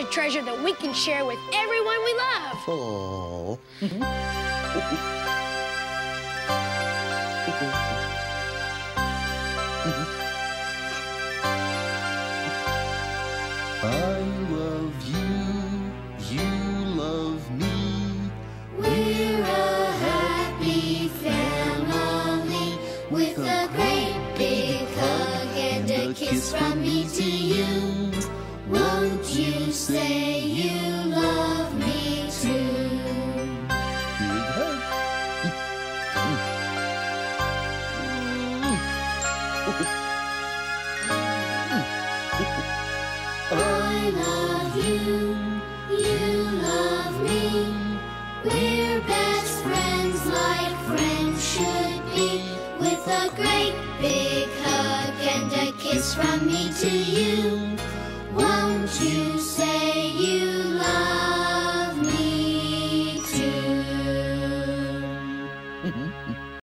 a treasure that we can share with everyone we love. Oh. I love you, you love me. We're a happy family with a great big hug and a kiss from me to you. From me to you. Won't you